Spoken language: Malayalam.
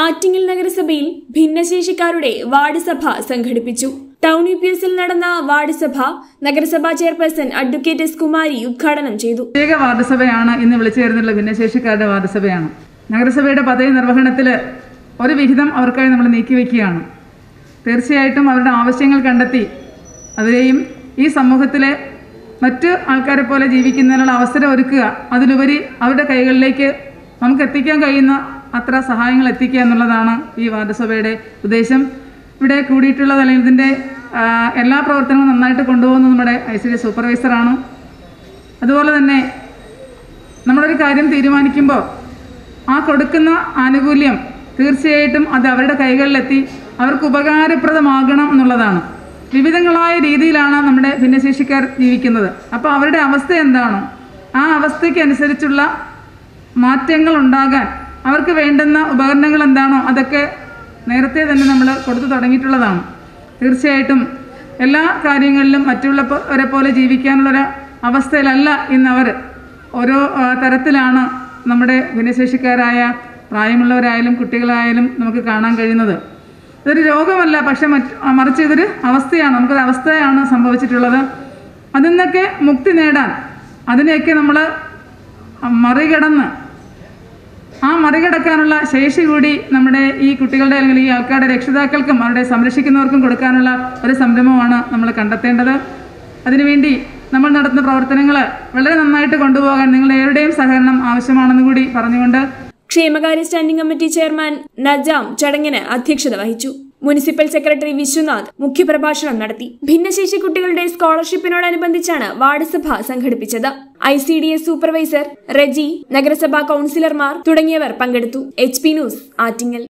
ആറ്റിങ്ങൽ നഗരസഭയിൽ ഭിന്നശേഷിക്കാരുടെ വാർഡ് സഭ സംഘടിപ്പിച്ചു. ടൗൺ യു പി എസിൽ നടന്ന വാർഡ് സഭ നഗരസഭാ ചെയർപേഴ്സൺ അഡ്വക്കേറ്റ് എസ് കുമാരി ഉദ്ഘാടനം ചെയ്തു. പ്രത്യേക വാർഡ് സഭയാണ് ഇന്ന് വിളിച്ചു ചേർന്നുള്ള ഭിന്നശേഷിക്കാരുടെ വാർഡ് സഭയാണ് നഗരസഭയുടെ പദവി നിർവഹണത്തിൽ ഒരു വിഹിതം അവർക്കായി നമ്മൾ നീക്കിവെക്കുകയാണ് തീർച്ചയായിട്ടും അവരുടെ ആവശ്യങ്ങൾ കണ്ടെത്തി അവരെയും ഈ സമൂഹത്തിലെ മറ്റ് ആൾക്കാരെ പോലെ ജീവിക്കുന്നതിനുള്ള അവസരം ഒരുക്കുക. അതിലുപരി അവരുടെ കൈകളിലേക്ക് നമുക്ക് എത്തിക്കാൻ കഴിയുന്ന അത്ര സഹായങ്ങൾ എത്തിക്കുക എന്നുള്ളതാണ് ഈ വാർഡസഭയുടെ ഉദ്ദേശം. ഇവിടെ കൂടിയിട്ടുള്ളത് അല്ലെങ്കിൽ ഇതിന്റെ എല്ലാ പ്രവർത്തനങ്ങളും നന്നായിട്ട് കൊണ്ടുപോകുന്നത് നമ്മുടെ ഐ സി ഡി സൂപ്പർവൈസറാണ് അതുപോലെ തന്നെ നമ്മളൊരു കാര്യം തീരുമാനിക്കുമ്പോൾ ആ കൊടുക്കുന്ന ആനുകൂല്യം തീർച്ചയായിട്ടും അത് അവരുടെ കൈകളിലെത്തി അവർക്ക് ഉപകാരപ്രദമാകണം എന്നുള്ളതാണ്. വിവിധങ്ങളായ രീതിയിലാണ് നമ്മുടെ ഭിന്നശേഷിക്കാർ ജീവിക്കുന്നത്. അപ്പോൾ അവരുടെ അവസ്ഥ എന്താണോ? ആ അവസ്ഥയ്ക്ക് അനുസരിച്ചുള്ള മാറ്റങ്ങൾ ഉണ്ടാകാൻ അവർക്ക് വേണ്ടുന്ന ഉപകരണങ്ങൾ എന്താണോ അതൊക്കെ നേരത്തെ തന്നെ നമ്മൾ കൊടുത്തു തുടങ്ങിയിട്ടുള്ളതാണ്. തീർച്ചയായിട്ടും എല്ലാ കാര്യങ്ങളിലും മറ്റുള്ളവരെ പോലെ ജീവിക്കാനുള്ളൊരു അവസ്ഥയിലല്ല ഇന്നവർ ഓരോ തരത്തിലാണ് നമ്മുടെ ഭിന്നശേഷിക്കാരായ പ്രായമുള്ളവരായാലും കുട്ടികളായാലും നമുക്ക് കാണാൻ കഴിയുന്നത്. ഇതൊരു രോഗമല്ല പക്ഷെ മറ്റ് മറിച്ച് ഇതൊരു അവസ്ഥയാണ്. നമുക്കൊരു അവസ്ഥയാണ് സംഭവിച്ചിട്ടുള്ളത്. അതിൽ നിന്നൊക്കെ മുക്തി നേടാൻ അതിനെയൊക്കെ നമ്മൾ മറികടന്ന് ആ മറികടക്കാനുള്ള ശേഷി കൂടി നമ്മുടെ ഈ കുട്ടികളുടെ അല്ലെങ്കിൽ ഈ ആൾക്കാരുടെ രക്ഷിതാക്കൾക്കും അവരുടെ സംരക്ഷിക്കുന്നവർക്കും കൊടുക്കാനുള്ള ഒരു സംരംഭമാണ് നമ്മൾ കണ്ടെത്തേണ്ടത്. അതിനുവേണ്ടി നമ്മൾ നടത്തുന്ന പ്രവർത്തനങ്ങൾ വളരെ നന്നായിട്ട് കൊണ്ടുപോകാൻ നിങ്ങൾ ഏവരുടെയും സഹകരണം ആവശ്യമാണെന്ന് കൂടി പറഞ്ഞുകൊണ്ട് ക്ഷേമകാര്യ സ്റ്റാൻഡിംഗ് കമ്മിറ്റി ചെയർമാൻ നജാം ചടങ്ങിന് അധ്യക്ഷത വഹിച്ചു. മുനിസിപ്പൽ സെക്രട്ടറി വിശ്വനാഥ് മുഖ്യപ്രഭാഷണം നടത്തി. ഭിന്നശേഷി കുട്ടികളുടെ സ്കോളർഷിപ്പിനോടനുബന്ധിച്ചാണ് വാർഡ് സഭ സംഘടിപ്പിച്ചത്. I C D S supervisor Reji നഗരസഭാ കൌൺസിലർമാർ തുടങ്ങിയവർ പങ്കെടുത്തു. H P news Attingal.